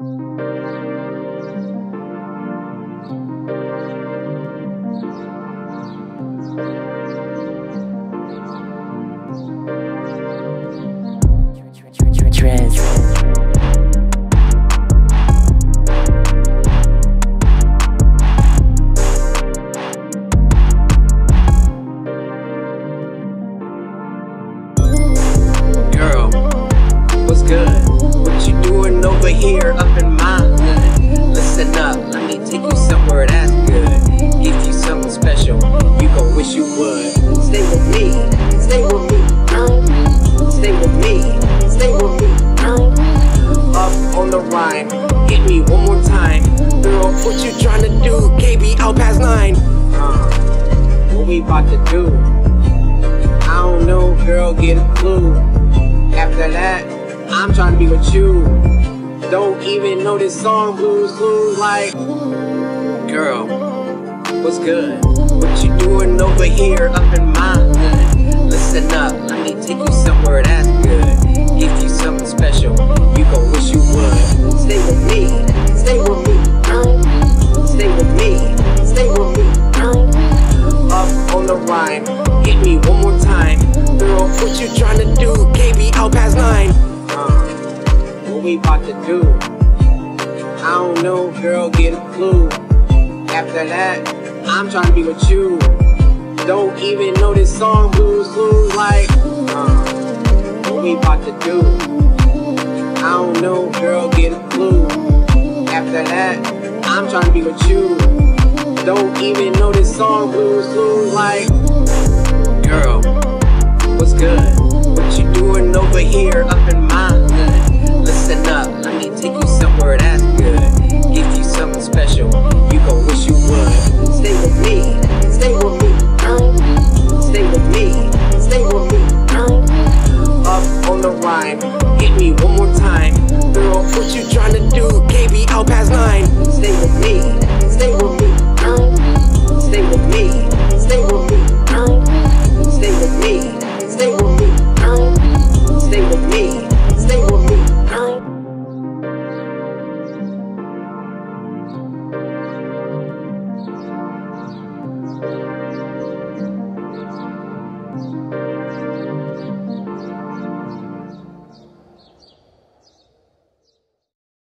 Música over here up in my hood? Listen up, let me take you somewhere that's good. Give you something special, you gon' wish you would. Stay with me, stay with me, stay with me, stay with me. Up on the rhyme, hit me one more time. Girl, what you tryna do? KB out past nine. Uh, what we about to do? I don't know, girl, get a clue. After that, I'm trying to be with you. Don't even know this song, Blue's Clues, like. Girl, what's good? What you doing over here up in my hood? Listen up, let me take you somewhere that's good. Give you something special, you gon' wish you would. Stay with me, stay with me, stay with me, stay with me up on the rhyme. Hit me one more time. Girl, what you tryna do? KB out past nine. We about to do? I don't know, girl, get a clue. After that, I'm trying to be with you. Don't even know this song, Blue's Clues, like, uh, what we about to do? I don't know, girl, get a clue. After that, I'm trying to be with you. Don't even know this song, Blue's Clues, like,